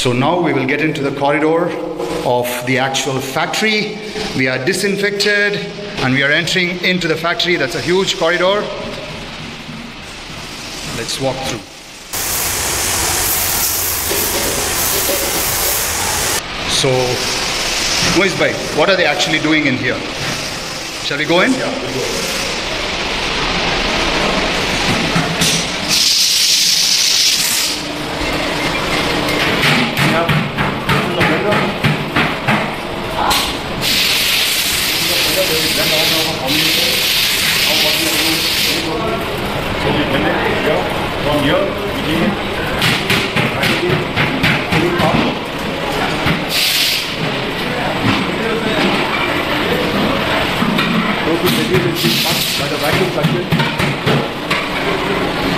So now we will get into the corridor of the actual factory. We are disinfected and we are entering into the factory. That's a huge corridor. Let's walk through. So, Moise bhai, what are they actually doing in here? Shall we go in? Yeah,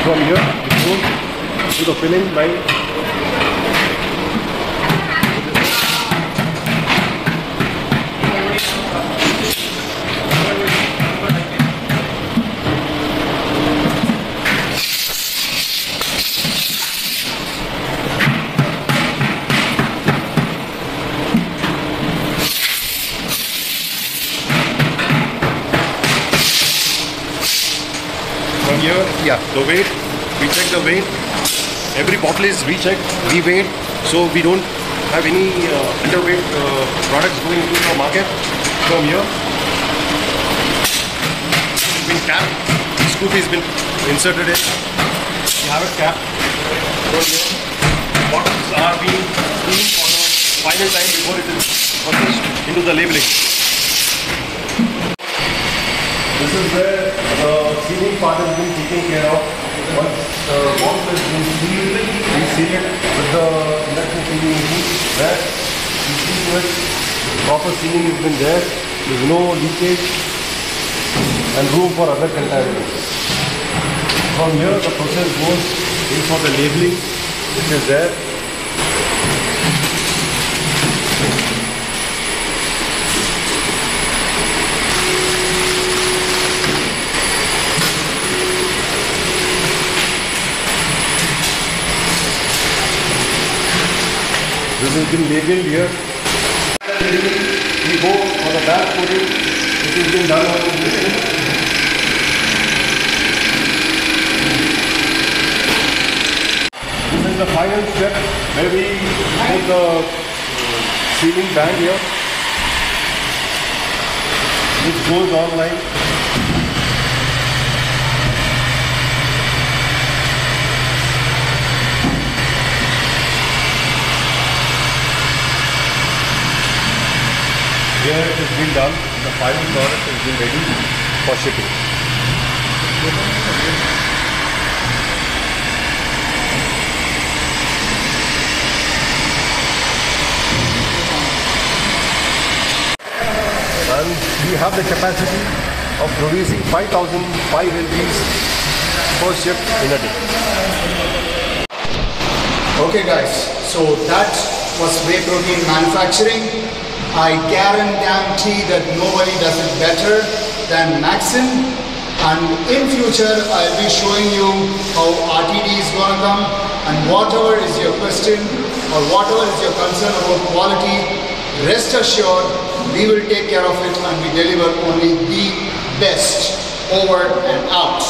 From here, it goes to the filling line. Yeah. the weight, we check the weight. Every bottle is rechecked, reweighed, so we don't have any uh, underweight uh, products going into the market. From here, it's been capped, scoop has been inserted in. We have it capped. From here, bottles are being cleaned for the final time before it is processed into the labeling. This is where the sealing part has been taken care of. Once the box has been sealed, we seal it with the induction sealing heat. There, you see to proper sealing has been there. There's no leakage and room for other contaminants. From here, the process goes in for the labeling, which is there. This has been labeled here. We go for the back coating, which has been done on the machine. This is the final step where we put the uh, sealing band here, which goes online. Here it has been done, the final product has been ready for shipping. And we have the capacity of producing 5,005 LGs per shift in a day. Okay guys, so that was whey protein manufacturing. I guarantee that nobody does it better than Maxn. And in future, I'll be showing you how RTD is gonna come and whatever is your question or whatever is your concern about quality, rest assured we will take care of it and we deliver only the best over and out.